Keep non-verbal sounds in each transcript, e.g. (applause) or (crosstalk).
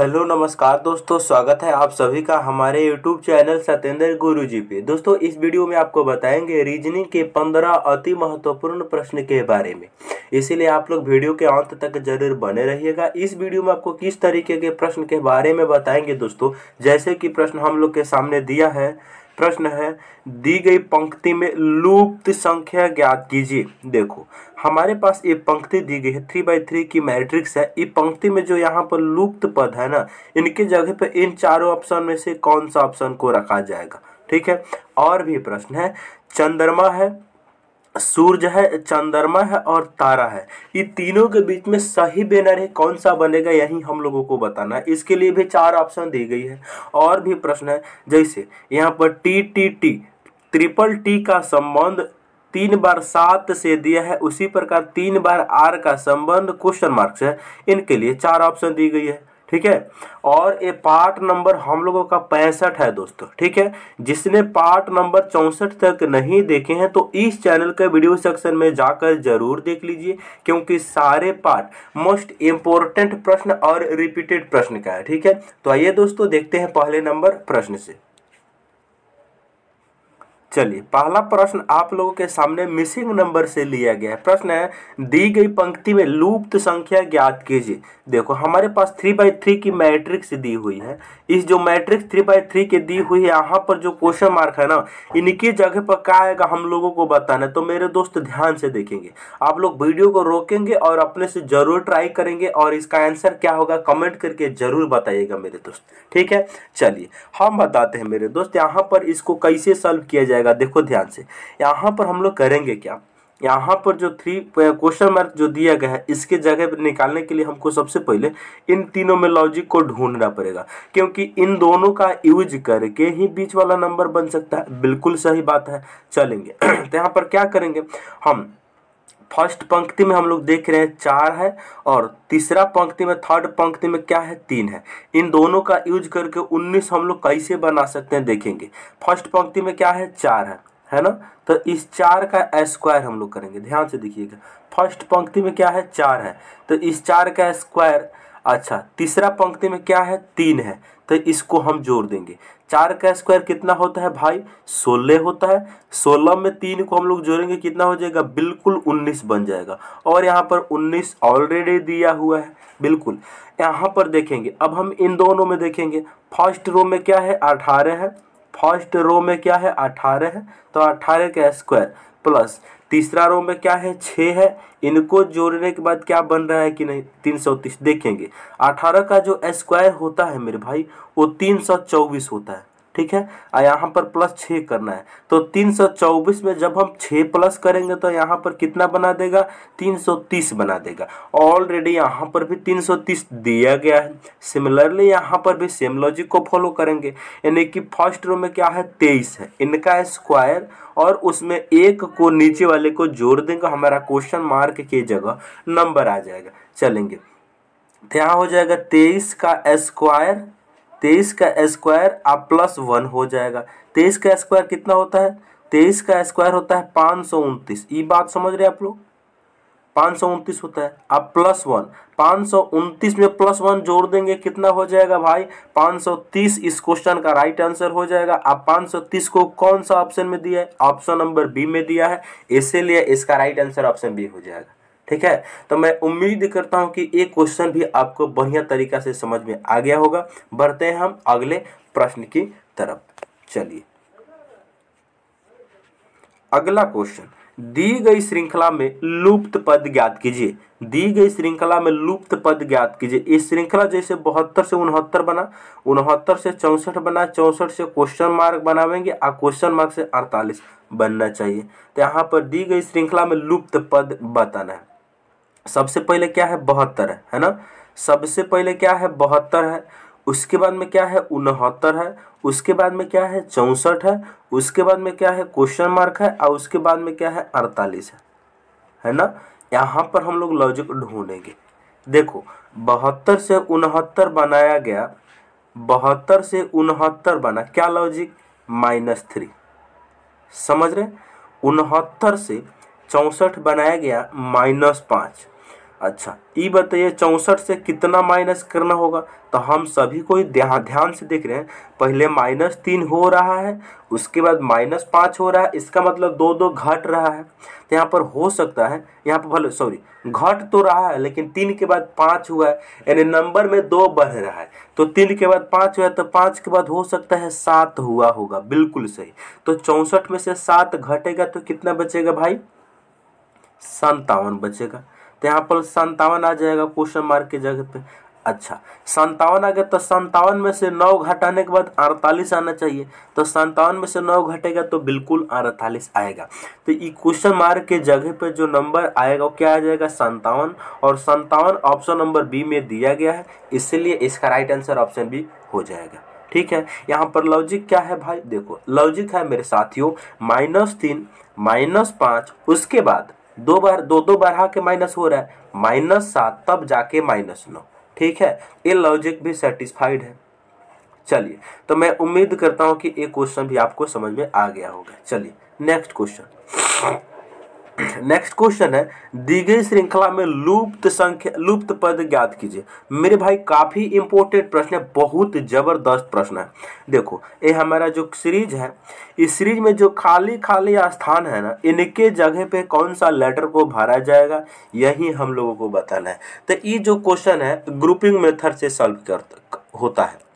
Hello, नमस्कार दोस्तों, स्वागत है आप सभी का हमारे यूट्यूब चैनल सत्येंद्र गुरु जी पे। दोस्तों, इस वीडियो में आपको बताएँगे रीजनिंग के पंद्रह अति महत्वपूर्ण प्रश्न के बारे में। इसीलिए आप लोग वीडियो के अंत तक ज़रूर बने रहिएगा। इस वीडियो में आपको किस तरीके के प्रश्न के बारे में बताएँगे दोस्तों? जैसे कि प्रश्न हम लोग के सामने दिया है प्रश्न है, दी गई पंक्ति में लुप्त संख्या ज्ञात कीजिए। देखो, हमारे पास ये पंक्ति दी गई है थ्री बाई थ्री की मैट्रिक्स है। ये पंक्ति में जो यहाँ पर लुप्त पद है ना, इनके जगह पर इन चारों ऑप्शन में से कौन सा ऑप्शन को रखा जाएगा? ठीक है? और भी प्रश्न है, चंद्रमा है सूर्य है, चंद्रमा है और तारा है। ये तीनों के बीच में सही बैनर है, कौन सा बनेगा, यही हम लोगों को बताना है। इसके लिए भी चार ऑप्शन दी गई है। और भी प्रश्न है, जैसे यहाँ पर T T T triple T का संबंध तीन बार सात से दिया है, उसी प्रकार तीन बार आर का संबंध क्वेश्चन मार्क्स है। इनके लिए चार ऑप्शन दी गई है। ठीक है? और ये पार्ट नंबर हम लोगों का पैंसठ है दोस्तों, ठीक है? जिसने पार्ट नंबर चौंसठ तक नहीं देखे हैं तो इस चैनल के वीडियो सेक्शन में जाकर ज़रूर देख लीजिए, क्योंकि सारे पार्ट मोस्ट इम्पोर्टेंट प्रश्न और रिपीटेड प्रश्न का है, ठीक है? तो आइए दोस्तों, देखते हैं पहले नंबर प्रश्न से। चलिए, पहला प्रश्न आप लोगों के सामने मिसिंग नंबर से लिया गया है। प्रश्न है, दी गई पंक्ति में लुप्त संख्या ज्ञात कीजिए। देखो, हमारे पास थ्री बाई थ्री की मैट्रिक्स दी हुई है। इस जो मैट्रिक्स थ्री बाई थ्री के दी हुई है, यहाँ पर जो क्वेश्चन मार्क है ना, इनकी जगह पर क्या आएगा हम लोगों को बताना तो मेरे दोस्त ध्यान से देखेंगे। आप लोग वीडियो को रोकेंगे और अपने से ज़रूर ट्राई करेंगे और इसका आंसर क्या होगा कमेंट करके ज़रूर बताइएगा मेरे दोस्त। ठीक है? चलिए, हम बताते हैं मेरे दोस्त, यहाँ पर इसको कैसे सॉल्व किया जाएगा। देखो ध्यान से। यहाँ पर हम लोग करेंगे क्या? यहाँ पर जो थ्री क्वेश्चन मार्क जो दिया गया है, इसके जगह पर निकालने के लिए हमको सबसे पहले इन तीनों में लॉजिक को ढूंढना पड़ेगा। क्योंकि इन दोनों का यूज़ करके ही बीच वाला नंबर बन सकता है। बिल्कुल सही बात है। चलेंगे। (clears throat) तो यहाँ पर क्या करेंगे? हम फ़र्स्ट पंक्ति में हम लोग देख रहे हैं चार है और तीसरा पंक्ति में थर्ड पंक्ति में क्या है? तीन है। इन दोनों का यूज़ करके उन्नीस हम लोग कैसे बना सकते हैं देखेंगे। फ़र्स्ट पंक्ति में क्या है? चार है। है ना? तो इस चार का स्क्वायर हम लोग करेंगे। ध्यान से देखिएगा। फ़र्स्ट पंक्ति में क्या है? चार है। तो इस चार का स्क्वायर अच्छा तीसरा पंक्ति में क्या है? तीन है। तो इसको हम जोड़ देंगे। चार का स्क्वायर कितना होता है भाई? सोलह होता है। सोलह में तीन को हम लोग जोड़ेंगे, कितना हो जाएगा? बिल्कुल उन्नीस बन जाएगा। और यहाँ पर उन्नीस ऑलरेडी दिया हुआ है। बिल्कुल। यहाँ पर देखेंगे। अब हम इन दोनों में देखेंगे। फ़र्स्ट रो में क्या है? अठारह है। फ़र्स्ट रो में क्या है? अठारह है। तो अठारह का स्क्वायर प्लस तीसरा रो में क्या है? छः है। इनको जोड़ने के बाद क्या बन रहा है कि नहीं? तीन सौ तीस। देखेंगे। अठारह का जो स्क्वायर होता है मेरे भाई, वो तीन सौ चौबीस होता है। ठीक है? और यहाँ पर प्लस छः करना है। तो तीन सौ चौबीस में जब हम छः प्लस करेंगे तो यहाँ पर कितना बना देगा? तीन सौ तीस बना देगा। ऑलरेडी यहाँ पर भी तीन सौ तीस दिया गया है। सिमिलरली यहाँ पर भी सेम लॉजिक को फॉलो करेंगे। यानी कि फ़र्स्ट रो में क्या है? तेईस है। इनका स्क्वायर और उसमें एक को नीचे वाले को जोड़ देंगे। हमारा क्वेश्चन मार्क के जगह नंबर आ जाएगा। चलेंगे। तो यहाँ हो जाएगा तेईस का स्क्वायर तेईस का स्क्वायर आप प्लस वन हो जाएगा। तेईस का स्क्वायर कितना होता है? तेईस का स्क्वायर होता है पाँच सौ उनतीस। ये बात समझ रहे आप लोग? पाँच सौ उनतीस होता है, आप प्लस वन। पाँच सौ उनतीस में प्लस वन जोड़ देंगे, कितना हो जाएगा भाई? पाँच सौ तीस। इस क्वेश्चन का राइट आंसर हो जाएगा। आप पाँच सौ तीस को कौन सा ऑप्शन में दिया है? ऑप्शन नंबर बी में दिया है। इसीलिए इसका राइट आंसर ऑप्शन बी हो जाएगा। ठीक है? तो मैं उम्मीद करता हूँ कि ये क्वेश्चन भी आपको बढ़िया तरीका से समझ में आ गया होगा। बढ़ते हैं हम अगले प्रश्न की तरफ़। चलिए। अगला क्वेश्चन दी गई श्रृंखला में लुप्त पद ज्ञात कीजिए। दी गई श्रृंखला में लुप्त पद ज्ञात कीजिए। इस श्रृंखला जैसे बहत्तर से उनहत्तर बना, उनहत्तर से चौसठ बना, चौसठ से क्वेश्चन मार्क बनावेंगे और क्वेश्चन मार्क से अड़तालीस बनना चाहिए। तो यहाँ पर दी गई श्रृंखला में लुप्त पद बताना है। सबसे पहले क्या है? बहत्तर है है ना? सबसे पहले क्या है? बहत्तर है। उसके बाद में क्या है? उनहत्तर है। उसके बाद में क्या है? चौंसठ है। उसके बाद में क्या है? क्वेश्चन मार्क है। और उसके बाद में क्या है? अड़तालीस है। है ना? यहाँ पर हम लोग लॉजिक ढूंढेंगे। देखो, बहत्तर से उनहत्तर बनाया गया। बहत्तर से उनहत्तर बना। क्या लॉजिक माइनस थ्री। समझ रहे? उनहत्तर से चौंसठ बनाया गया, माइनस पाँच। अच्छा ये बताइए चौंसठ से कितना माइनस करना होगा? तो हम सभी को ध्यान से देख रहे हैं। पहले माइनस तीन हो रहा है, उसके बाद माइनस पाँच हो रहा है, इसका मतलब दो दो घट रहा है। तो यहाँ पर हो सकता है, यहाँ पर भले सॉरी घट तो रहा है, लेकिन तीन के बाद पाँच हुआ है, यानी नंबर में दो बढ़ रहा है। तो तीन के बाद पाँच हुआ है तो पाँच के बाद हो सकता है सात हुआ होगा, बिल्कुल सही। तो चौंसठ में से सात घटेगा तो कितना बचेगा भाई? संतावन बचेगा। तो यहाँ पर संतावन आ जाएगा क्वेश्चन मार्क की जगह पे। अच्छा संतावन आ गया तो संतावन में से नौ घटाने के बाद अड़तालीस आना चाहिए। तो संतावन में से नौ घटेगा तो बिल्कुल अड़तालीस आएगा। तो ये क्वेश्चन मार्क के जगह पे जो नंबर आएगा, वो क्या आ जाएगा? संतावन और संतावन ऑप्शन नंबर बी में दिया गया है। इसलिए इसका राइट आंसर ऑप्शन बी हो जाएगा। ठीक है? यहाँ पर लॉजिक क्या है भाई? देखो लॉजिक है मेरे साथियों माइनस तीन माइनस पाँच, उसके बाद दो बार, दो दो बार के माइनस हो रहा है। माइनस सात, तब जाके माइनस नौ। ठीक है? ये लॉजिक भी सेटिस्फाइड है। चलिए तो मैं उम्मीद करता हूँ कि ये क्वेश्चन भी आपको समझ में आ गया होगा। चलिए नेक्स्ट क्वेश्चन नेक्स्ट क्वेश्चन है, दी गई श्रृंखला में लुप्त संख्या, लुप्त पद ज्ञात कीजिए। मेरे भाई, काफ़ी इंपॉर्टेंट प्रश्न है, बहुत ज़बरदस्त प्रश्न है। देखो, ये हमारा जो सीरीज़ है, इस सीरीज़ में जो खाली खाली स्थान है ना, इनके जगह पे कौन सा लेटर को भरा जाएगा, यही हम लोगों को बताना है। तो ये जो क्वेश्चन है ग्रुपिंग मेथड से सॉल्व कर, होता है।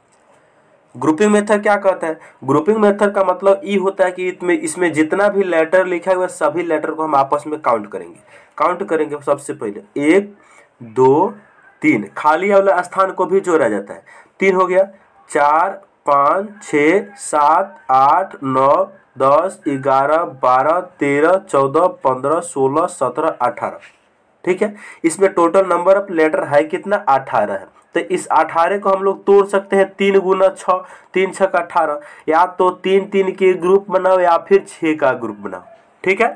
ग्रुपिंग मेथड क्या कहता है? ग्रुपिंग मेथड का मतलब ये होता है कि इसमें इसमें जितना भी लेटर लिखा हुआ है, सभी लेटर को हम आपस में काउंट करेंगे। काउंट करेंगे सबसे पहले। एक, दो, तीन। खाली वाला स्थान को भी जोड़ा जाता है। तीन हो गया। चार, पाँच, छ, सात, आठ, नौ, दस, ग्यारह, बारह, तेरह, चौदह, पंद्रह, सोलह, सत्रह, अठारह। ठीक है? इसमें टोटल नंबर ऑफ़ लेटर है कितना? अठारह है। तो इस अठारह को हम लोग तोड़ सकते हैं तीन गुना छ, तीन छः का अठारह। या तो तीन तीन के ग्रुप बनाओ या फिर छः का ग्रुप बनाओ। ठीक है?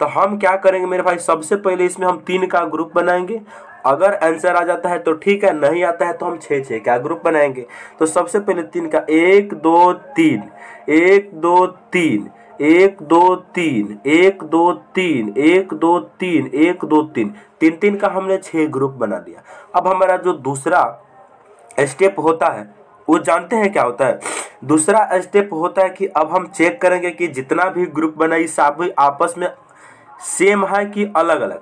तो हम क्या करेंगे मेरे भाई, सबसे पहले इसमें हम तीन का ग्रुप बनाएँगे। अगर आंसर आ जाता है तो ठीक है, नहीं आता है तो हम छः छः का ग्रुप बनाएँगे। तो सबसे पहले तीन का, एक, दो, तीन। एक, दो, तीन। एक, दो, तीन, एक, दो, तीन, एक, दो, तीन, एक, दो, तीन। तीन तीन का हमने छह ग्रुप बना दिया। अब हमारा जो दूसरा स्टेप होता है, वो जानते हैं क्या होता है? दूसरा स्टेप होता है कि अब हम चेक करेंगे कि जितना भी ग्रुप बनाई सभी आपस में सेम है कि अलग अलग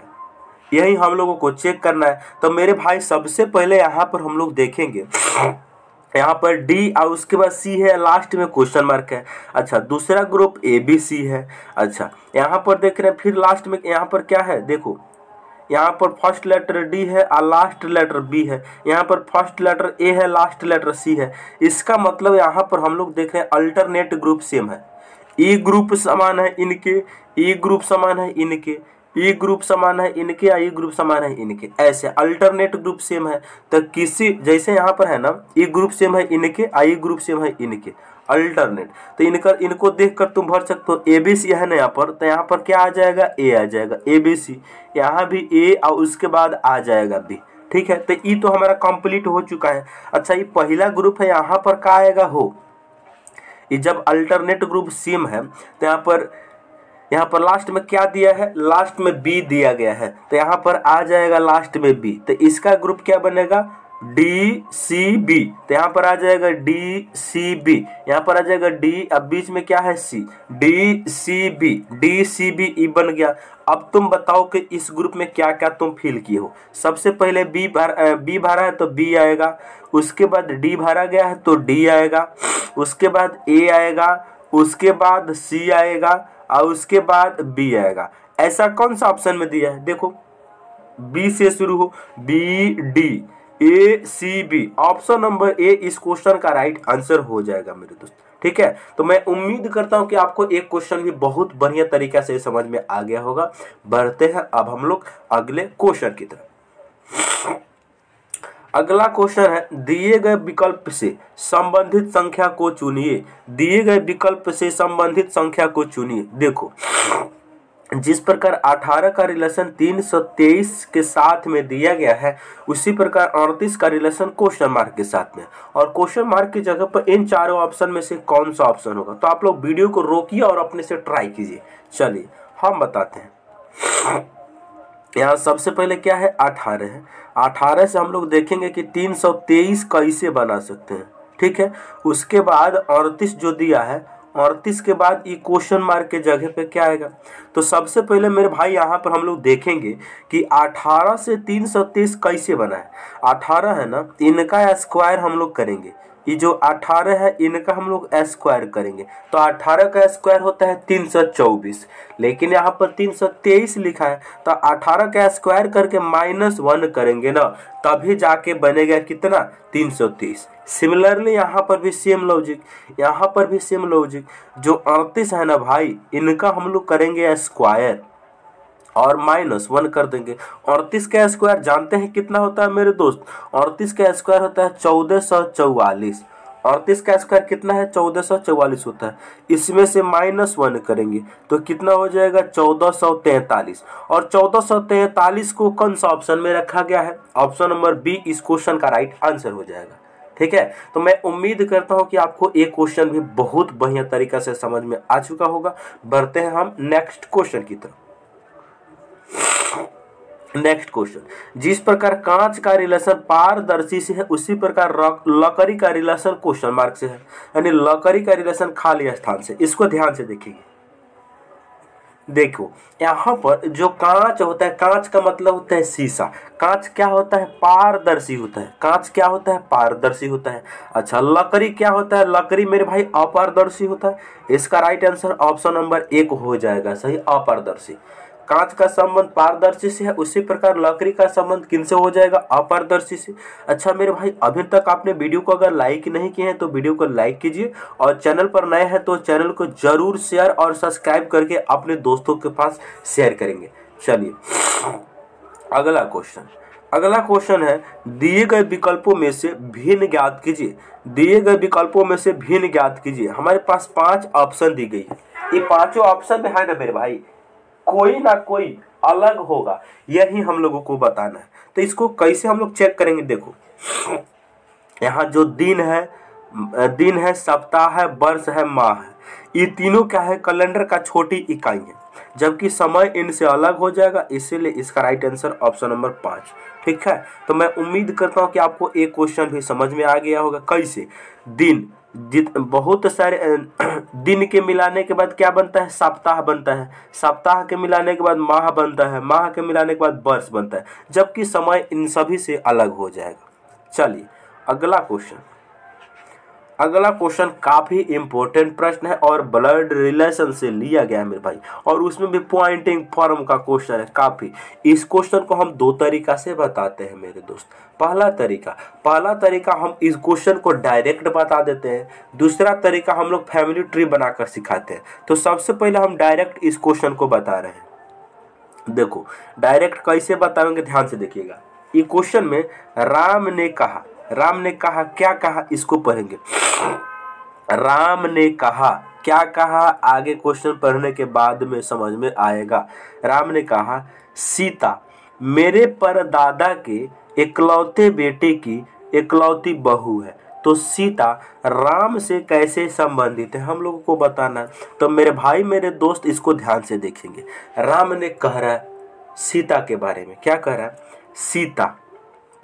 यही हम लोगों को चेक करना है। तो मेरे भाई सबसे पहले यहाँ पर हम लोग देखेंगे। यहाँ पर डी और उसके बाद सी है लास्ट में क्वेश्चन मार्क है। अच्छा दूसरा ग्रुप ए बी सी है। अच्छा यहाँ पर देख रहे हैं, फिर लास्ट में यहाँ पर क्या है? देखो, यहाँ पर फ़र्स्ट लेटर डी है और लास्ट लेटर बी है। यहाँ पर फ़र्स्ट लेटर ए है लास्ट लेटर सी है। इसका मतलब यहाँ पर हम लोग देख रहे हैं अल्टरनेट ग्रुप सेम है। ई ग्रुप समान है इनके ई ग्रुप समान है इनके। ई ग्रुप समान है, इनके या ई ग्रुप समान है, इनके। ऐसे अल्टरनेट ग्रुप सेम है। तो किसी, जैसे यहाँ पर है ना ई ग्रुप सेम है, इनके आई ग्रुप सेम है, इनके। अल्टरनेट तो इनका, इनको देखकर तुम भर सकते हो। ए बी सी है ना यहाँ पर तो यहाँ पर क्या आ जाएगा? ए आ जाएगा। ए बी सी यहाँ भी ए और उसके बाद आ जाएगा बी ठीक है? तो ई तो हमारा कंप्लीट हो चुका है। अच्छा ये पहला ग्रुप है, यहाँ पर क्या आएगा? हो। ये जब अल्टरनेट ग्रुप सेम है तो यहाँ पर यहाँ पर लास्ट में क्या दिया है? लास्ट में बी दिया गया है। तो यहाँ पर आ जाएगा लास्ट में बी तो इसका ग्रुप क्या बनेगा? डी सी बी तो यहाँ पर आ जाएगा डी सी बी यहाँ पर आ जाएगा डी अब बीच में क्या है C D C B D C B E बन गया। अब तुम बताओ कि इस ग्रुप में क्या क्या तुम फील किए हो। सबसे पहले बी भर बी भरा है तो बी आएगा। उसके बाद डी भरा गया है तो डी आएगा। उसके बाद ए आएगा। उसके बाद सी आएगा। और उसके बाद बी आएगा। ऐसा कौन सा ऑप्शन में दिया है? देखो बी से शुरू हो B D A C B option number A इस क्वेश्चन का राइट आंसर हो जाएगा मेरे दोस्त। ठीक है? तो मैं उम्मीद करता हूँ कि आपको एक क्वेश्चन भी बहुत बढ़िया तरीका से समझ में आ गया होगा। बढ़ते हैं अब हम लोग अगले क्वेश्चन की तरफ़। अगला क्वेश्चन है, दिए गए विकल्प से संबंधित संख्या को चुनिए। दिए गए विकल्प से संबंधित संख्या को चुनिए। देखो, जिस प्रकार 18 का रिलेशन 323 के साथ में दिया गया है, उसी प्रकार 38 का रिलेशन क्वेश्चन मार्क के साथ में। और क्वेश्चन मार्क की जगह पर इन चारों ऑप्शन में से कौन सा ऑप्शन होगा? तो आप लोग वीडियो को रोकिए और अपने से ट्राई कीजिए। चलिए, हम बताते हैं। यहाँ सबसे पहले क्या है? अठारह है। अठारह से हम लोग देखेंगे कि तीन सौ तेईस कैसे बना सकते हैं। ठीक है? उसके बाद अड़तीस जो दिया है, अड़तीस के बाद ये क्वेश्चन मार्क के जगह पे क्या आएगा? तो सबसे पहले मेरे भाई यहाँ पर हम लोग देखेंगे कि 18 से 330 कैसे बना है। 18 है ना? इनका स्क्वायर हम लोग करेंगे। ये जो 18 है, इनका हम लोग स्क्वायर करेंगे। तो 18 का स्क्वायर होता है 324 लेकिन यहाँ पर 323 लिखा है तो 18 का स्क्वायर करके माइनस वन करेंगे ना, तभी जाके बनेगा कितना? 330 सिमिलरली यहाँ पर भी सेम लॉजिक यहाँ पर भी सेम लॉजिक जो अड़तीस है ना भाई, इनका हम लोग करेंगे स्क्वायर और माइनस वन कर देंगे। अड़तीस का स्क्वायर, जानते हैं कितना होता है मेरे दोस्त? अड़तीस का स्क्वायर होता है चौदह सौ चौवालीस। अड़तीस का स्क्वायर कितना है? चौदह सौ चौवालीस होता है। इसमें से माइनस वन करेंगे तो कितना हो जाएगा? चौदह सौ तैंतालीस। और चौदह सौ तैंतालीस को कौन सा ऑप्शन में रखा गया है? ऑप्शन नंबर बी इस क्वेश्चन का राइट आंसर हो जाएगा। ठीक है? तो मैं उम्मीद करता हूँ कि आपको एक क्वेश्चन भी बहुत बढ़िया तरीका से समझ में आ चुका होगा। बढ़ते हैं हम नेक्स्ट क्वेश्चन की तरफ़। नेक्स्ट क्वेश्चन जिस प्रकार कांच का रिलेशन पारदर्शी से है, उसी प्रकार लकड़ी का रिलेशन क्वेश्चन मार्क से है। यानी लकड़ी का रिलेशन खाली स्थान से। इसको ध्यान से देखिए। देखो, यहाँ पर जो कांच होता है, कांच का मतलब होता है शीशा। कांच क्या होता है? पारदर्शी होता है। कांच क्या होता है? पारदर्शी होता है। अच्छा लकड़ी क्या होता है? लकड़ी मेरे भाई अपारदर्शी होता है। इसका राइट आंसर ऑप्शन नंबर एक हो जाएगा। सही, अपारदर्शी। कांच का संबंध पारदर्शी से है, उसी प्रकार लकड़ी का संबंध किन से हो जाएगा? अपारदर्शी से। अच्छा मेरे भाई, अभी तक आपने वीडियो को अगर लाइक नहीं किए हैं तो वीडियो को लाइक कीजिए और चैनल पर नए हैं तो चैनल को ज़रूर शेयर और सब्सक्राइब करके अपने दोस्तों के पास शेयर करेंगे। चलिए, अगला क्वेश्चन अगला क्वेश्चन है, दिए गए विकल्पों में से भिन्न ज्ञात कीजिए। दिए गए विकल्पों में से भिन्न ज्ञात कीजिए। हमारे पास पाँच ऑप्शन दी गई है। ये पाँचों ऑप्शन में है ना मेरे भाई? कोई ना कोई अलग होगा। यही हम लोगों को बताना है। तो इसको कैसे हम लोग चेक करेंगे? देखो। यहाँ जो दिन है दिन है, सप्ताह है, वर्ष है, माह है। ये तीनों क्या है? कैलेंडर का छोटी इकाई है। जबकि समय इनसे अलग हो जाएगा, इसीलिए इसका राइट आंसर ऑप्शन नंबर पाँच। ठीक है? तो मैं उम्मीद करता हूँ कि आपको एक क्वेश्चन भी समझ में आ गया होगा। कैसे? दिन। बहुत सारे दिन के मिलाने के बाद क्या बनता है? सप्ताह बनता है। सप्ताह के मिलाने के बाद माह बनता है। माह के मिलाने के बाद वर्ष बनता है। जबकि समय इन सभी से अलग हो जाएगा। चलिए, अगला क्वेश्चन अगला क्वेश्चन काफ़ी इंपॉर्टेंट प्रश्न है और ब्लड रिलेशन से लिया गया है मेरे भाई। और उसमें भी पॉइंटिंग फॉर्म का क्वेश्चन है काफ़ी। इस क्वेश्चन को हम दो तरीका से बताते हैं मेरे दोस्त। पहला तरीका पहला तरीका हम इस क्वेश्चन को डायरेक्ट बता देते हैं। दूसरा तरीका हम लोग फैमिली ट्री बनाकर सिखाते हैं। तो सबसे पहले हम डायरेक्ट इस क्वेश्चन को बता रहे हैं। देखो डायरेक्ट कैसे बताएँगे ध्यान से देखिएगा। ये क्वेश्चन में राम ने कहा राम ने कहा, क्या कहा? इसको पढ़ेंगे. राम ने कहा, क्या कहा? आगे क्वेश्चन पढ़ने के बाद में समझ में आएगा. राम ने कहा, सीता, मेरे परदादा के इकलौते बेटे की इकलौती बहू है। तो सीता, राम से कैसे संबंधित है? हम लोगों को बताना। तो मेरे भाई, मेरे दोस्त इसको ध्यान से देखेंगे। राम ने कह रहा है सीता के बारे में क्या कह रहा? है सीता,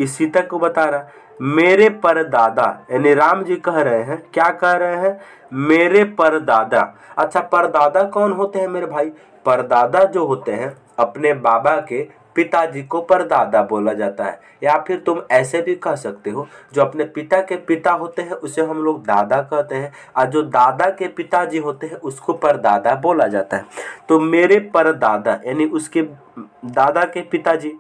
इस सीता को बता रहा। मेरे परदादा, यानी राम जी कह रहे हैं, क्या कह रहे हैं? मेरे परदादा। अच्छा परदादा कौन होते हैं मेरे भाई? परदादा जो होते हैं, अपने बाबा के पिताजी को परदादा बोला जाता है। या फिर तुम ऐसे भी कह सकते हो, जो अपने पिता के पिता होते हैं, उसे हम लोग दादा कहते हैं, और जो दादा के पिताजी होते हैं, उसको परदादा बोला जाता है। तो मेरे परदादा, यानी उसके दादा के पिताजी,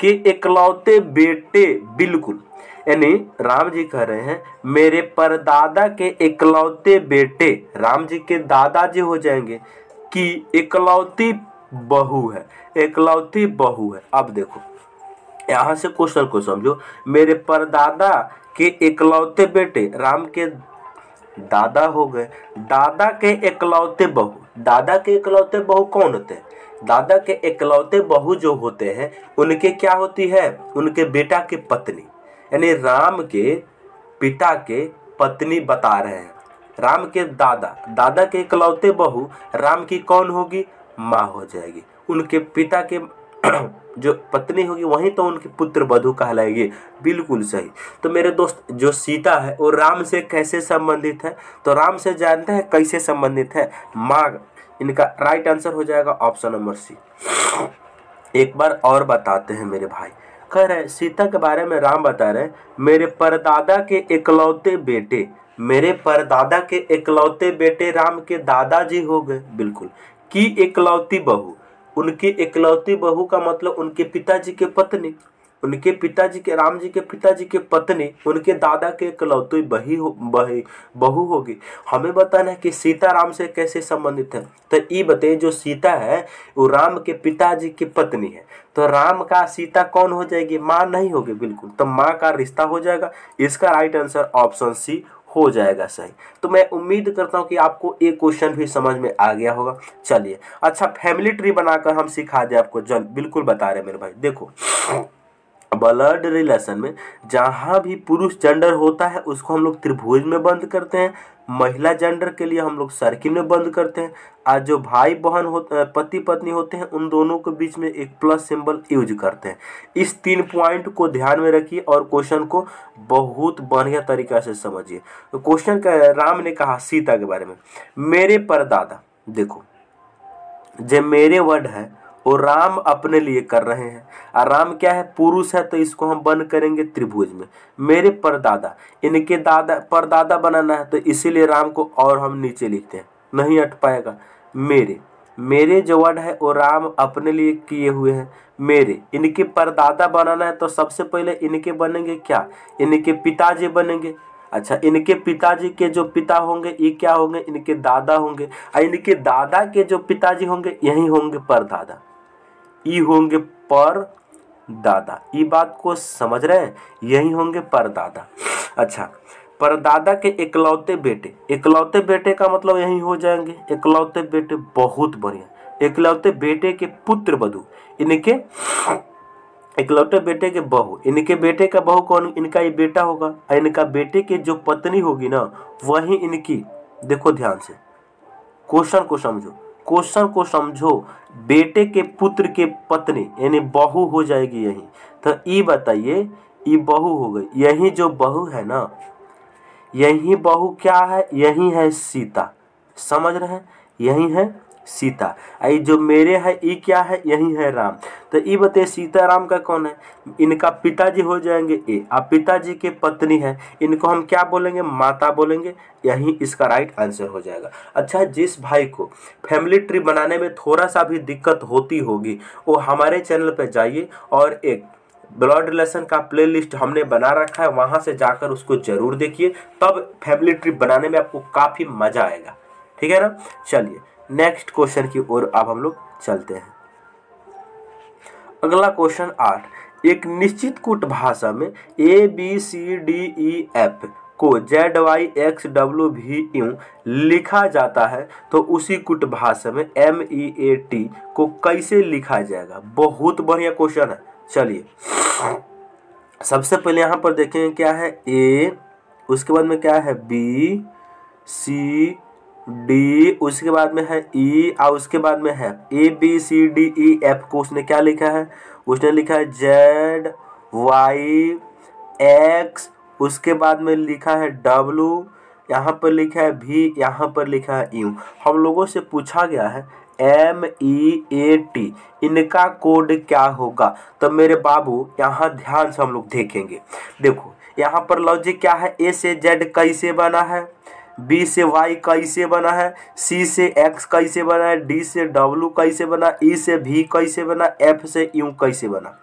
के इकलौते बेटे बिल्कुल यानी राम जी कह रहे हैं, मेरे परदादा के इकलौते बेटे, राम जी के दादाजी हो जाएँगे, कि इकलौती बहू है, इकलौती बहू है। अब देखो, यहाँ से क्वेश्चन को समझो, मेरे परदादा के इकलौते बेटे, राम के दादा हो गए, दादा के इकलौते बहू, दादा के इकलौते बहू कौन होते हैं? दादा के इकलौते बहू जो होते हैं, उनके क्या होती है? उनके बेटा की पत्नी। यानी राम के पिता के पत्नी बता रहे हैं। राम के दादा दादा के इकलौते बहू, राम की कौन होगी? माँ हो जाएगी। उनके पिता के (clears throat) जो पत्नी होगी, वही तो उनकी पुत्र वधु कहलाएगी। बिल्कुल सही। तो मेरे दोस्त, जो सीता है, वो राम से कैसे संबंधित है? तो राम से जानते हैं कैसे संबंधित है? माँ, इनका राइट आंसर हो जाएगा ऑप्शन नंबर सी एक बार और बताते हैं मेरे भाई। कह रहे सीता के बारे में राम बता रहे मेरे परदादा के इकलौते बेटे, मेरे परदादा के इकलौते बेटे राम के दादाजी हो गए। बिल्कुल। की इकलौती बहू? उनकी इकलौती बहू का मतलब उनके पिताजी के पत्नी। उनके पिताजी के, राम जी के पिताजी के पत्नी, उनके दादा के इकलौती बही बही, बहू होगी। हमें बताना है कि सीता राम से कैसे संबंधित है। तो ये बताइए, जो सीता है, वो राम के पिताजी की पत्नी है। तो राम का सीता कौन हो जाएगी? माँ नहीं होगी, बिल्कुल। तो माँ का रिश्ता हो जाएगा। इसका राइट आंसर ऑप्शन सी हो जाएगा, सही। तो मैं उम्मीद करता हूँ कि आपको एक क्वेश्चन भी समझ में आ गया होगा। चलिए अच्छा फैमिली ट्री बनाकर हम सिखा दें आपको। जल बिल्कुल बता रहे मेरे भाई। देखो ब्लड रिलेशन में जहाँ भी पुरुष जेंडर होता है, उसको हम लोग त्रिभुज में बंद करते हैं। महिला जेंडर के लिए हम लोग सर्किल में बंद करते हैं। आज जो भाई बहन होते पति पत्नी होते हैं, उन दोनों के बीच में एक प्लस सिंबल यूज़ करते हैं। इस तीन पॉइंट को ध्यान में रखिए और क्वेश्चन को बहुत बढ़िया तरीका से समझिए। तो क्वेश्चन राम ने कहा सीता के बारे में, मेरे परदादा, देखो जो मेरे वर्ड है वो राम अपने लिए कर रहे हैं। और राम क्या है? पुरुष है तो इसको हम बन करेंगे त्रिभुज में। मेरे परदादा, इनके दादा, परदादा बनाना है तो इसीलिए राम को और हम नीचे लिखते हैं। नहीं अट पाएगा। मेरे मेरे जो वर्ड है, वो राम अपने लिए किए हुए हैं। मेरे, इनके परदादा बनाना है तो सबसे पहले इनके बनेंगे क्या? इनके पिताजी बनेंगे। अच्छा इनके पिताजी के जो पिता होंगे, ये क्या होंगे? इनके दादा होंगे। और इनके दादा के जो पिताजी होंगे, यही होंगे परदादा। ई होंगे पर दादा। ई बात को समझ रहे हैं? यही होंगे पर परदादा अच्छा परदादा के इकलौते बेटे। इकलौते बेटे का मतलब यही हो जाएँगे। इकलौते बेटे बहुत बढ़िया। इकलौते बेटे के पुत्र बधु। इनके, इकलौते बेटे के बहू। इनके बेटे का बहू कौन? इनका ये बेटा होगा। इनका बेटे की जो पत्नी होगी ना, वही इनकी, देखो ध्यान से। क्वेश्चन को समझो। क्वेश्चन को समझो, बेटे के पुत्र के पत्नी, यानी बहू हो जाएगी यही। तो ये बताइए ये बहू हो गई। यही जो बहू है ना, यही बहू क्या है? यही है सीता। समझ रहे हैं? यही है सीता। आई जो मेरे है ये क्या है? यही है राम। तो ये बताइए सीता राम का कौन है? इनका पिताजी हो जाएँगे ए। आप पिताजी के पत्नी है। इनको हम क्या बोलेंगे? माता बोलेंगे। यही इसका राइट आंसर हो जाएगा। अच्छा जिस भाई को फैमिली ट्री बनाने में थोड़ा सा भी दिक्कत होती होगी, वो हमारे चैनल पर जाइए और एक ब्लड रिलेशन का प्लेलिस्ट हमने बना रखा है। वहाँ से जाकर उसको ज़रूर देखिए। तब फैमिली ट्रिप बनाने में आपको काफ़ी मज़ा आएगा। ठीक है ना? चलिए नेक्स्ट क्वेश्चन की ओर अब हम लोग चलते हैं। अगला क्वेश्चन आठ। एक निश्चित कुट भाषा में A B C D E F को Z Y X W V U लिखा जाता है तो उसी कुट भाषा में एम ई ए टी को कैसे लिखा जाएगा? बहुत बढ़िया क्वेश्चन है। चलिए। सबसे पहले यहाँ पर देखें क्या है? ए उसके बाद में क्या है? बी सी डी उसके बाद में है ई e, और उसके बाद में है A B C D E F को उसने क्या लिखा है? उसने लिखा है जेड वाई एक्स उसके बाद में लिखा है डब्लू यहाँ पर लिखा है भी यहाँ पर लिखा है यू। हम लोगों से पूछा गया है एम ई ए टी इनका कोड क्या होगा? तो मेरे बाबू यहाँ ध्यान से हम लोग देखेंगे। देखो यहाँ पर लॉजिक क्या है? ए से जेड कैसे बना है? बी से वाई कैसे बना है? सी से एक्स कैसे बना है? डी से डब्ल्यू कैसे बना ई से भी कैसे बना एफ़ से यू कैसे बना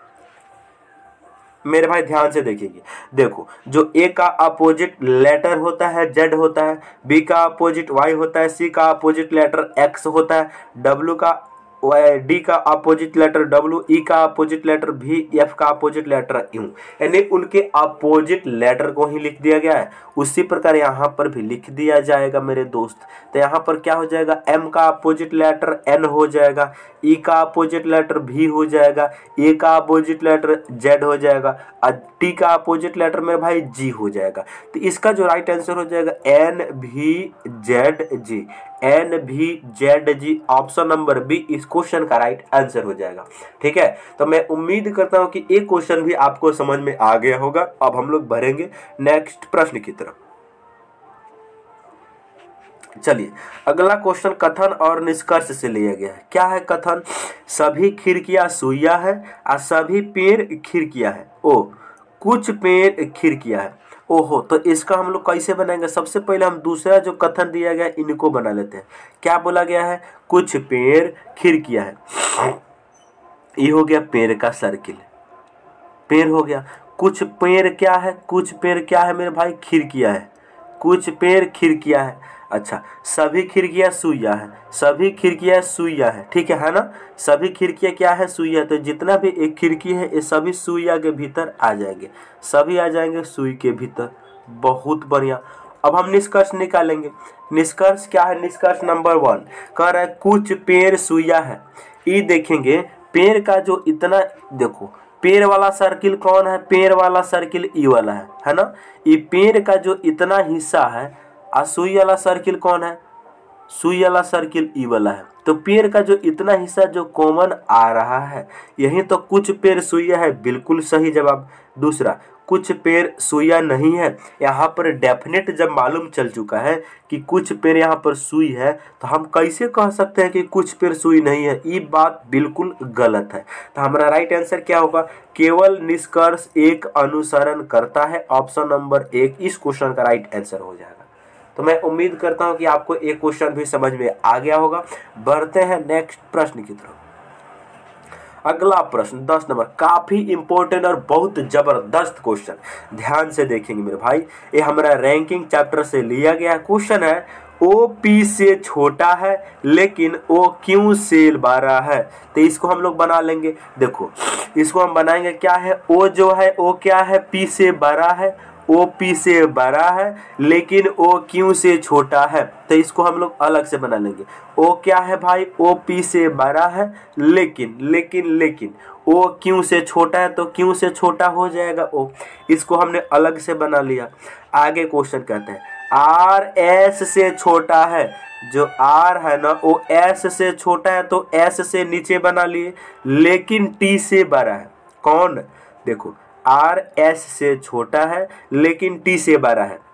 मेरे भाई ध्यान से देखिए। देखो, जो ए का अपोजिट लेटर होता है, जेड होता है, बी का अपोजिट वाई होता है, सी का अपोजिट लेटर एक्स होता है डब्ल्यू का डी का अपोजिट लेटर डब्ल्यू ई का अपोजिट लेटर भी एफ़ का अपोजिट लेटर यू यानी उनके अपोजिट लेटर को ही लिख दिया गया है। उसी प्रकार यहाँ पर भी लिख दिया जाएगा मेरे दोस्त। तो यहाँ पर क्या हो जाएगा? एम का अपोजिट लेटर एन हो जाएगा ई का अपोजिट लेटर भी हो जाएगा ए का अपोजिट लेटर जेड हो जाएगा, और टी का अपोजिट लेटर में भाई जी हो जाएगा। तो इसका जो राइट आंसर हो जाएगा N V Z G N V Z G option number B इस क्वेश्चन का राइट आंसर हो जाएगा। ठीक है? तो मैं उम्मीद करता हूँ कि एक क्वेश्चन भी आपको समझ में आ गया होगा। अब हम लोग भरेंगे नेक्स्ट प्रश्न की तरफ़। चलिए, अगला क्वेश्चन कथन और निष्कर्ष से लिया गया है। क्या है कथन? सभी खिड़कियाँ सुइया है और सभी पेड़ खिड़कियाँ है। ओ, कुछ पेड़ खिड़कियाँ है। ओहो तो इसका हम लोग कैसे बनाएँगे? सबसे पहले हम दूसरा जो कथन दिया गया, इनको बना लेते हैं। क्या बोला गया है? कुछ पेड़ खिड़किया है। ये हो गया पेड़ का सर्किल। पेड़ हो गया। कुछ पेड़ क्या है? कुछ पेड़ क्या है मेरे भाई? खिड़किया है। कुछ पेड़ खिड़किया है। अच्छा सभी खिड़कियाँ सुइया है। सभी खिड़कियाँ सुइया है, ठीक है है ना? सभी खिड़कियाँ क्या है? सुइया तो जितना भी एक खिड़की है, ये सभी सुइया के भीतर आ जाएँगे। सभी आ जाएँगे सुई के भीतर। बहुत बढ़िया। अब हम निष्कर्ष निकालेंगे। निष्कर्ष क्या है? निष्कर्ष नंबर वन। कह रहा है, कुछ पेड़ सुइया है। ये देखेंगे, पेड़ का जो इतना, देखो, पेड़ वाला सर्किल कौन है? पेड़ वाला सर्किल ई वाला है है ना? ये पेड़ का जो इतना हिस्सा है आ, सुई वाला सर्किल कौन है? सुई वाला सर्किल ई वाला है। तो पेड़ का जो इतना हिस्सा, जो कॉमन आ रहा है, यही तो कुछ पेड़ सुइया है। बिल्कुल सही जवाब। दूसरा, कुछ पेड़ सुइया नहीं है। यहाँ पर डेफिनेट जब मालूम चल चुका है कि कुछ पेड़ यहाँ पर सुई है तो हम कैसे कह सकते हैं कि कुछ पेड़ सुई नहीं है? ये बात बिल्कुल गलत है। तो हमारा राइट आंसर क्या होगा? केवल निष्कर्ष एक अनुसरण करता है। ऑप्शन नंबर एक, इस क्वेश्चन का राइट आंसर हो जाएगा। तो मैं उम्मीद करता हूँ कि आपको एक क्वेश्चन भी समझ में आ गया होगा। बढ़ते हैं नेक्स्ट प्रश्न की तरफ़। अगला प्रश्न, दस नंबर, काफ़ी इंपॉर्टेंट और बहुत ज़बरदस्त क्वेश्चन ध्यान से देखेंगे मेरे भाई, ये हमारा रैंकिंग चैप्टर से लिया गया क्वेश्चन है। ओ पी से छोटा है, लेकिन ओ क्यू से बड़ा है? तो इसको हम लोग बना लेंगे। देखो, इसको हम बनाएँगे, क्या है? ओ जो है, ओ क्या है? पी से बड़ा है ओ पी से बड़ा है, लेकिन ओ क्यू से छोटा है। तो इसको हम लोग अलग से बना लेंगे। ओ क्या है भाई? ओ पी से बड़ा है, लेकिन लेकिन लेकिन। ओ क्यू से छोटा है तो क्यू से छोटा हो जाएगा ओ इसको हमने अलग से बना लिया। आगे क्वेश्चन कहते हैं। आर एस से छोटा है, जो आर है ना वो एस से छोटा है तो एस से नीचे बना लिए। लेकिन टी से बड़ा है। कौन? देखो आर एस से छोटा है, लेकिन टी से बड़ा है।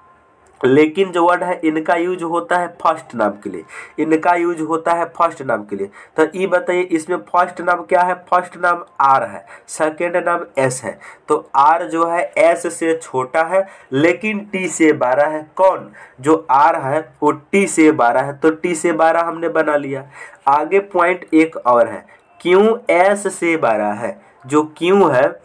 लेकिन जो वर्ड है, इनका यूज़ होता है फ़र्स्ट नाम के लिए। इनका यूज़ होता है फ़र्स्ट नाम के लिए। तो ये बताइए, इसमें फ़र्स्ट नाम क्या है? फ़र्स्ट नाम आर है। सेकेंड नाम एस है। तो आर जो है एस से छोटा है, लेकिन टी से बारह है। कौन? जो आर है, वो टी से बारह है। तो टी से बारह हमने बना लिया। आगे पॉइंट एक और है। क्यों एस से बारह है? जो क्यों है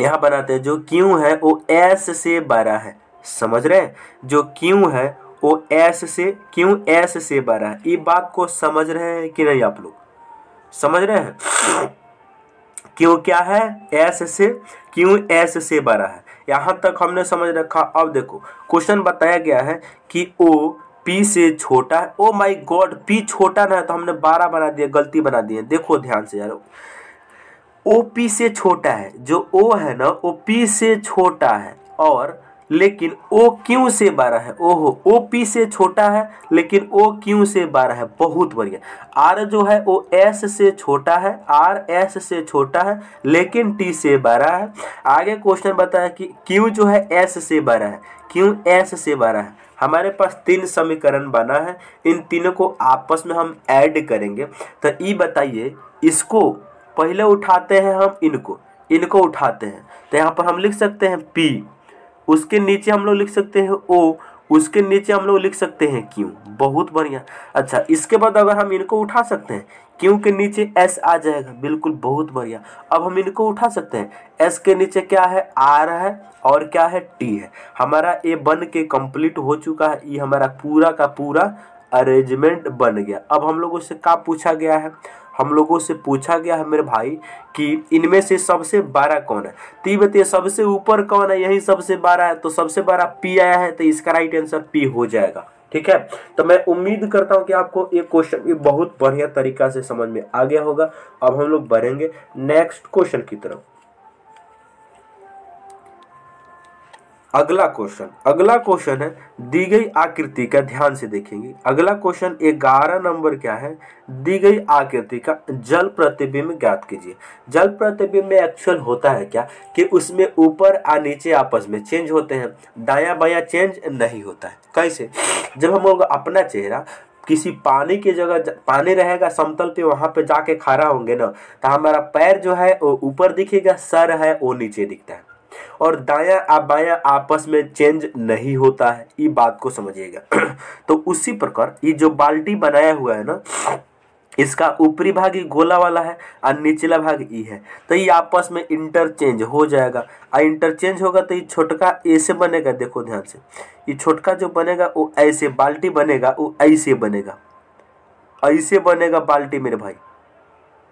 यहाँ बनाते हैं, जो क्यों है, वो एस से बड़ा है। समझ रहे हैं? जो क्यों है, वो एस से, क्यों एस से बड़ा है? ये बात को समझ रहे हैं कि नहीं आप लोग? समझ रहे हैं? क्यों क्या है? एस से, क्यों एस से बड़ा है? यहाँ तक हमने समझ रखा। अब देखो, क्वेश्चन बताया गया है कि ओ पी से छोटा है। ओ माई गॉड, पी छोटा ना है तो हमने बारह बना दिया, गलती बना दी है। देखो ध्यान से यार। ओ पी से छोटा है। जो ओ है ना ओ पी से छोटा है। और लेकिन ओ क्यों से बारह है? ओहो ओ पी से छोटा है, लेकिन ओ क्यों से बारह है? बहुत बढ़िया। आर जो है ओ एस से छोटा है। आर एस से छोटा है, लेकिन टी से बारह है। आगे क्वेश्चन बताया कि क्यों जो है एस से बारह है। क्यों एस से बारह है? हमारे पास तीन समीकरण बना है। इन तीनों को आपस में हम ऐड करेंगे। तो ये बताइए, इसको पहले उठाते हैं हम इनको इनको उठाते हैं। तो यहाँ पर हम लिख सकते हैं पी, उसके नीचे हम लोग लिख सकते हैं ओ, उसके नीचे हम लोग लिख सकते हैं क्यू। बहुत बढ़िया। अच्छा इसके बाद अगर हम इनको उठा सकते हैं, क्यू के नीचे एस आ जाएगा। बिल्कुल बहुत बढ़िया। अब हम इनको उठा सकते हैं। एस के नीचे क्या है? आर है और क्या है? टी है। हमारा ए बन के कंप्लीट हो चुका है। ये हमारा पूरा का पूरा अरेंजमेंट बन गया। अब हम लोगों से क्या पूछा गया है? हम लोगों से पूछा गया है मेरे भाई कि इनमें से सबसे बड़ा कौन है? तो ये बताइए, सबसे ऊपर कौन है? यही सबसे बड़ा है तो सबसे बड़ा पी आया है तो इसका राइट आंसर पी हो जाएगा। ठीक है? तो मैं उम्मीद करता हूँ कि आपको ये क्वेश्चन बहुत बढ़िया तरीका से समझ में आ गया होगा। अब हम लोग बढ़ेंगे नेक्स्ट क्वेश्चन की तरफ़। अगला क्वेश्चन अगला क्वेश्चन है, दी गई आकृति का ध्यान से देखेंगे। अगला क्वेश्चन, ग्यारह नंबर क्या है? दी गई आकृति का जल प्रतिबिंब ज्ञात कीजिए। जल प्रतिबिंब में एक्चुअल होता है क्या? कि उसमें ऊपर और नीचे आपस में चेंज होते हैं, दाया बाया चेंज नहीं होता है। कैसे? जब हम लोग अपना चेहरा किसी पानी की जगह पानी रहेगा, समतल पे वहाँ पे जाके खड़ा होंगे ना तो हमारा पैर जो है वो ऊपर दिखेगा, सर है वो नीचे दिखता है। और दाया, आप बाया आपस में चेंज नहीं होता है, ये बात को समझिएगा। (clears throat) तो उसी प्रकार ये जो बाल्टी बनाया हुआ है ना, इसका ऊपरी भाग ही गोला वाला है और निचला भाग ई है। तो ये आपस में इंटरचेंज हो जाएगा। और इंटरचेंज होगा तो ये छोटका ऐसे बनेगा, देखो ध्यान से। ये छोटका जो बनेगा, वो ऐसे बाल्टी बनेगा, वो ऐसे बनेगा। ऐसे बनेगा बाल्टी मेरे भाई।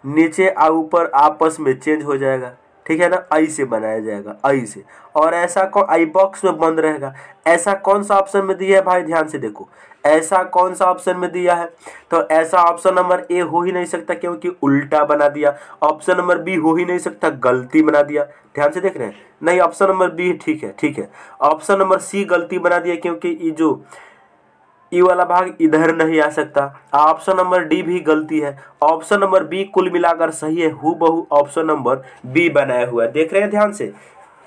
नीचे और ऊपर आपस में चेंज हो जाएगा। ठीक है ना? आई से बनाया जाएगा आई से। और ऐसा कौन आई बॉक्स में बंद रहेगा। ऐसा कौन सा ऑप्शन में दिया है भाई? ध्यान से देखो। ऐसा कौन सा ऑप्शन में दिया है? तो ऐसा ऑप्शन नंबर ए हो ही नहीं सकता क्योंकि उल्टा बना दिया। ऑप्शन नंबर बी हो ही नहीं सकता, गलती बना दिया। ध्यान से देख रहे हैं? नहीं ऑप्शन नंबर बी ठीक है ठीक है। ऑप्शन नंबर सी गलती बना दिया क्योंकि ये जो ई वाला भाग इधर नहीं आ सकता। ऑप्शन नंबर डी भी गलती है। ऑप्शन नंबर बी कुल मिलाकर सही है। हु बहु ऑप्शन नंबर बी बनाया हुआ है। देख रहे हैं ध्यान से।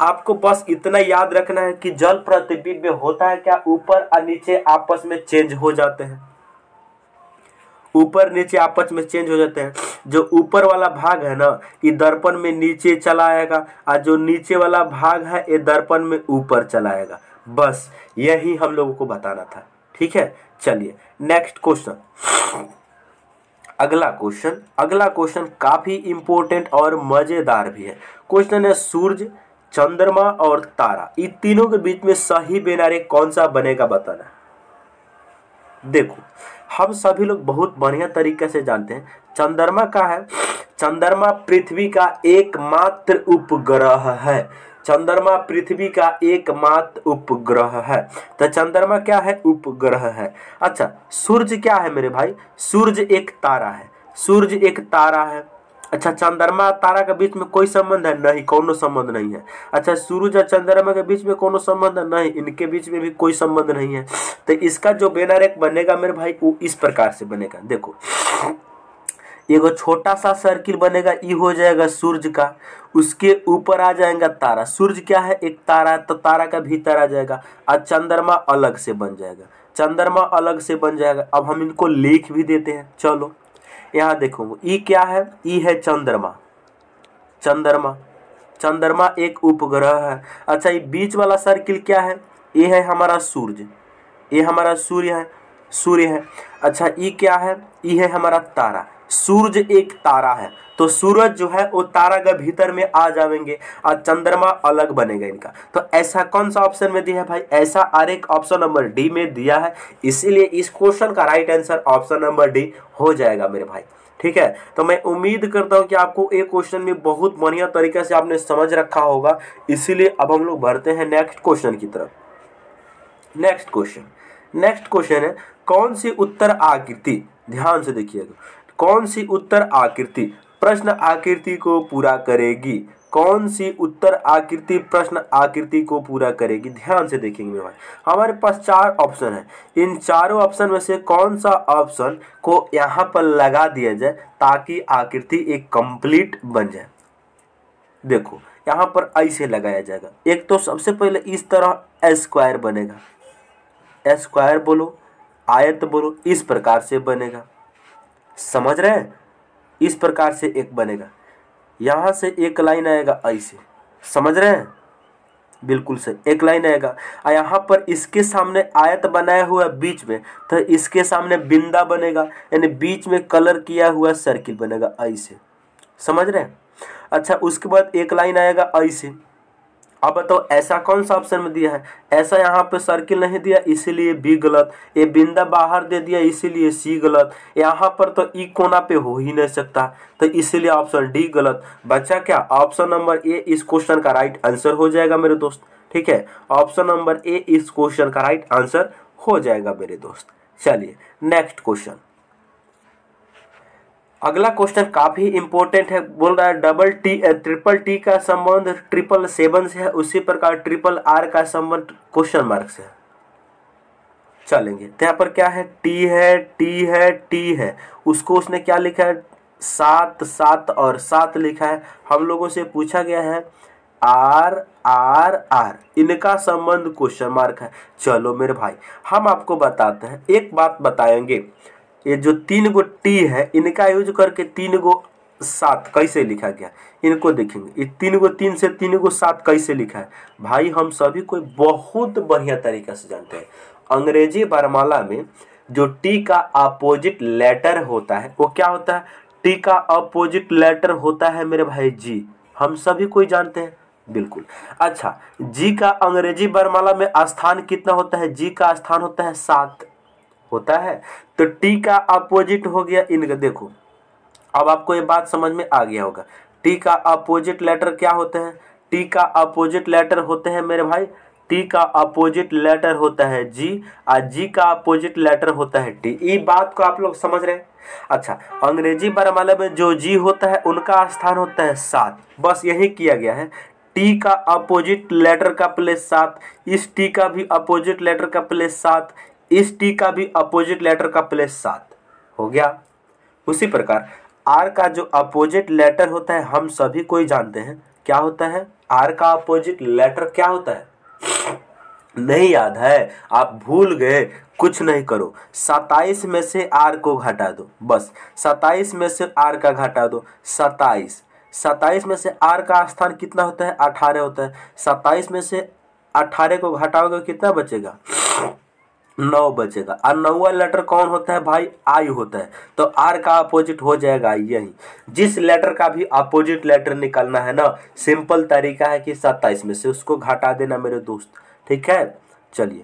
आपको बस इतना याद रखना है कि जल प्रतिबिंब में होता है क्या? ऊपर और नीचे आपस में चेंज हो जाते हैं। ऊपर नीचे आपस में चेंज हो जाते हैं। जो ऊपर वाला भाग है ना, ये दर्पण में नीचे चला आएगा और जो नीचे वाला भाग है, ये दर्पण में ऊपर चला आएगा बस यही हम लोगों को बताना था। ठीक है? चलिए नेक्स्ट क्वेश्चन अगला क्वेश्चन अगला क्वेश्चन काफ़ी इंपॉर्टेंट और मज़ेदार भी है। क्वेश्चन है सूरज, चंद्रमा और तारा। इन तीनों के बीच में सही बेनारे कौन सा बनेगा बताना? देखो, हम सभी लोग बहुत बढ़िया तरीके से जानते हैं। चंद्रमा का है। चंद्रमा पृथ्वी का एकमात्र उपग्रह है। चंद्रमा पृथ्वी का एकमात्र उपग्रह है। तो चंद्रमा क्या है? उपग्रह है। अच्छा सूर्य क्या है मेरे भाई? सूर्य एक तारा है। सूर्य एक तारा है। अच्छा चंद्रमा तारा के बीच में कोई संबंध है? नहीं, कोनो संबंध नहीं है। अच्छा सूरज और चंद्रमा के बीच में कोनो संबंध है नहीं, इनके बीच में भी कोई संबंध नहीं है। तो इसका जो बेनर एक बनेगा मेरे भाई, वो इस प्रकार से बनेगा। देखो एगो छोटा सा सर्किल बनेगा ये हो जाएगा सूर्य का। उसके ऊपर आ जाएगा तारा। सूर्य क्या है? एक तारा तो तारा का भीतर आ जाएगा। और चंद्रमा अलग से बन जाएगा। चंद्रमा अलग से बन जाएगा। अब हम इनको लिख भी देते हैं। चलो, यहाँ देखो, ई क्या है? ई है चंद्रमा। चंद्रमा। चंद्रमा एक उपग्रह है। अच्छा ये बीच वाला सर्किल क्या है? ये है हमारा सूर्य। ये हमारा सूर्य है। सूर्य है। अच्छा ई क्या है? ई है हमारा तारा। सूरज एक तारा है। तो सूरज जो है, वो तारा के भीतर में आ जाएँगे और चंद्रमा अलग बनेगा इनका। तो ऐसा कौन सा ऑप्शन में दिया है भाई? ऐसा आर एक ऑप्शन नंबर डी में दिया है। इसीलिए इस क्वेश्चन का right answer option number D हो जाएगा मेरे भाई। ठीक है? तो मैं उम्मीद करता हूँ कि आपको एक क्वेश्चन में बहुत बढ़िया तरीके से आपने समझ रखा होगा। इसीलिए अब हम लोग भरते हैं नेक्स्ट क्वेश्चन की तरफ़। नेक्स्ट क्वेश्चन नेक्स्ट क्वेश्चन है, कौन सी उत्तर आकृति ध्यान से देखिएगा। कौन सी उत्तर आकृति प्रश्न आकृति को पूरा करेगी? कौन सी उत्तर आकृति प्रश्न आकृति को पूरा करेगी? ध्यान से देखेंगे भाई। हमारे पास चार ऑप्शन है। इन चारों ऑप्शन में से कौन सा ऑप्शन को यहाँ पर लगा दिया जाए ताकि आकृति एक कंप्लीट बन जाए? देखो, यहाँ पर ऐसे लगाया जाएगा। एक तो सबसे पहले इस तरह स्क्वायर बनेगा। स्क्वायर बोलो, आयत बोलो, इस प्रकार से बनेगा। समझ रहे हैं? इस प्रकार से एक बनेगा। यहाँ से एक लाइन आएगा, ऐसे। समझ रहे हैं? बिल्कुल से एक लाइन आएगा। यहाँ पर इसके सामने आयत बनाया हुआ बीच में तो इसके सामने बिंदा बनेगा, यानी बीच में कलर किया हुआ सर्किल बनेगा, ऐसे। समझ रहे हैं? अच्छा उसके बाद एक लाइन आएगा, ऐसे। अब बताओ, ऐसा कौन सा ऑप्शन में दिया है? ऐसा यहाँ पे सर्किल नहीं दिया, इसीलिए बी गलत। ये बिंदा बाहर दे दिया, इसीलिए सी गलत। यहाँ पर तो ई कोना पे हो ही नहीं सकता तो इसीलिए ऑप्शन डी गलत। बच्चा क्या? ऑप्शन नंबर ए इस क्वेश्चन का राइट आंसर हो जाएगा मेरे दोस्त। ठीक है? ऑप्शन नंबर ए इस क्वेश्चन का राइट आंसर हो जाएगा मेरे दोस्त। चलिए नेक्स्ट क्वेश्चन अगला क्वेश्चन काफ़ी इंपॉर्टेंट है, बोल रहा है डबल टी ट्रिपल टी का संबंध ट्रिपल सेवन से है, उसी प्रकार ट्रिपल आर का संबंध क्वेश्चन मार्क से चलेंगे तो यहाँ पर क्या है? टी है टी है टी है। उसको उसने क्या लिखा है? सात सात और सात लिखा है। हम लोगों से पूछा गया है आर आर आर इनका संबंध क्वेश्चन मार्क है। चलो मेरे भाई, हम आपको बताते हैं, एक बात बताएँगे। ये जो तीन गो टी है, इनका यूज़ करके तीन गो सात कैसे लिखा गया? इनको देखेंगे। ये तीन गो तीन से तीन गो सात कैसे लिखा है? भाई, हम सभी कोई बहुत बढ़िया तरीका से जानते हैं। अंग्रेज़ी बरमाला में जो टी का अपोजिट लेटर होता है, वो क्या होता है? टी का अपोजिट लेटर होता है मेरे भाई जी। हम सभी कोई जानते हैं? बिल्कुल। अच्छा जी का अंग्रेज़ी बरमाला में स्थान कितना होता है? जी का स्थान होता है सात। होता है। तो टी का अपोजिट हो गया इनका देखो। अब आपको ये बात समझ में आ गया होगा। टी का अपोजिट लेटर क्या होते हैं? टी का अपोजिट लेटर होते हैं मेरे भाई। टी का अपोजिट लेटर होता है जी और जी का अपोजिट लेटर होता है टी ये बात को आप लोग समझ रहे हैं? अच्छा अंग्रेज़ी बरमाला में जो जी होता है, उनका स्थान होता है सात। बस यही किया गया है। टी का अपोजिट लेटर का प्लेस सात। इस टी का भी अपोजिट लेटर का प्लेस सात। इस टी का भी अपोजिट लेटर का प्लेस सात। हो गया। उसी प्रकार आर का जो अपोजिट लेटर होता है, हम सभी कोई जानते हैं। क्या होता है? आर का अपोजिट लेटर क्या होता है? नहीं याद है। आप भूल गए। कुछ नहीं करो। सताइस में से आर को घटा दो। बस। सताइस में से आर का घटा दो। सताइस सताइस में से आर का स्थान कितना होता है? अठारह होता है। सताइस में से अठारह को घटाओगे, कितना बचेगा? नौ बचेगा और नौवा लेटर कौन होता है भाई? आई होता है। तो आर का अपोजिट हो जाएगा यही। जिस लेटर का भी अपोजिट लेटर निकालना है ना सिंपल तरीका है कि सत्ताईस में से उसको घटा देना मेरे दोस्त। ठीक है? चलिए।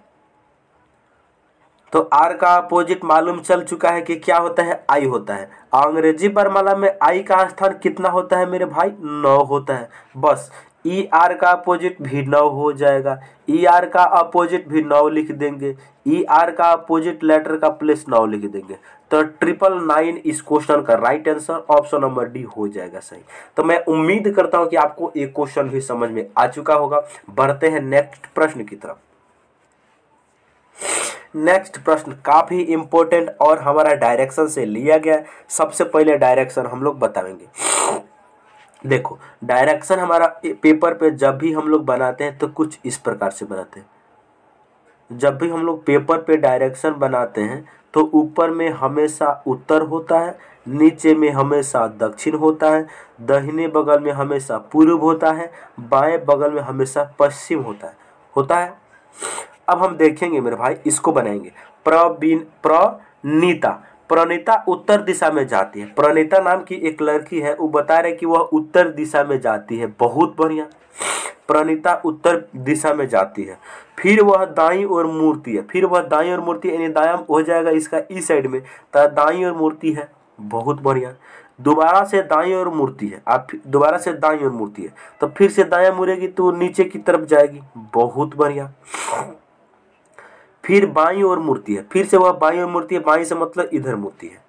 तो आर का अपोजिट मालूम चल चुका है कि क्या होता है? आई होता है। अंग्रेज़ी बरमाला में आई का स्थान कितना होता है मेरे भाई? नौ होता है। बस ई e आर का अपोजिट भी नौ हो जाएगा। ई e आर का अपोजिट भी नौ लिख देंगे। ई e आर का अपोजिट लेटर का प्लेस नौ लिख देंगे। तो ट्रिपल नाइन इस क्वेश्चन का right answer option number D हो जाएगा सही। तो मैं उम्मीद करता हूँ कि आपको एक क्वेश्चन भी समझ में आ चुका होगा। बढ़ते हैं नेक्स्ट प्रश्न की तरफ़। नेक्स्ट प्रश्न काफ़ी इंपॉर्टेंट और हमारा डायरेक्शन से लिया गया सबसे पहले डायरेक्शन हम लोग बताएँगे। देखो डायरेक्शन हमारा पेपर पे जब भी हम लोग बनाते हैं तो कुछ इस प्रकार से बनाते हैं। जब भी हम लोग पेपर पे डायरेक्शन बनाते हैं तो ऊपर में हमेशा उत्तर होता है, नीचे में हमेशा दक्षिण होता है, दहिने बगल में हमेशा पूर्व होता है, बाएँ बगल में हमेशा पश्चिम होता है होता है? अब हम देखेंगे मेरे भाई, इसको बनाएँगे। प्रबीन प्रणीता प्रणीता उत्तर दिशा में जाती है। प्रणीता नाम की एक लड़की है, वो बता रहे कि वह उत्तर दिशा में जाती है। बहुत बढ़िया। प्रणीता उत्तर दिशा में जाती है। फिर वह दाई और मूर्ति है। फिर वह दाई और मूर्ति, यानी दाया हो जाएगा इसका ई साइड में। तो दाई और मूर्ति है। बहुत बढ़िया। दोबारा से दाई और मूर्ति है। आप दोबारा से दाई और मूर्ति है। तो फिर से दाया मुड़ेगी तो नीचे की तरफ़ जाएगी। बहुत बढ़िया। फिर बाई और मूर्ति है। फिर से वह बाई और मूर्ति है। बाई से मतलब इधर मूर्ति है।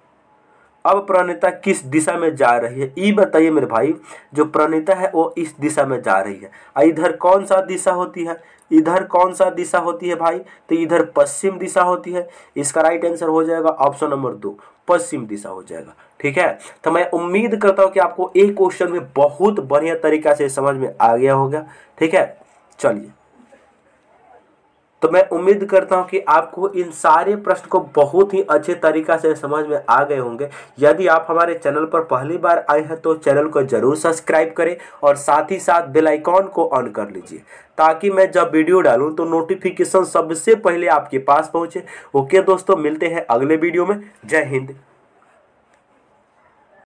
अब प्रणेता किस दिशा में जा रही है? ये बताइए मेरे भाई, जो प्रणीता है, वो इस दिशा में जा रही है। इधर कौन सा दिशा होती है? इधर कौन सा दिशा होती है भाई? तो इधर पश्चिम दिशा होती है। इसका राइट आंसर हो जाएगा ऑप्शन नंबर दो। पश्चिम दिशा हो जाएगा। ठीक है? तो मैं उम्मीद करता हूँ कि आपको एक क्वेश्चन में बहुत बढ़िया तरीका से समझ में आ गया होगा। ठीक है? चलिए। तो मैं उम्मीद करता हूँ कि आपको इन सारे प्रश्न को बहुत ही अच्छे तरीका से समझ में आ गए होंगे। यदि आप हमारे चैनल पर पहली बार आए हैं तो चैनल को ज़रूर सब्सक्राइब करें और साथ ही साथ बेल आइकॉन को ऑन कर लीजिए, ताकि मैं जब वीडियो डालूं तो नोटिफिकेशन सबसे पहले आपके पास पहुँचे। ओके दोस्तों, मिलते हैं अगले वीडियो में। जय हिंद।